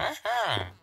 Uh-huh.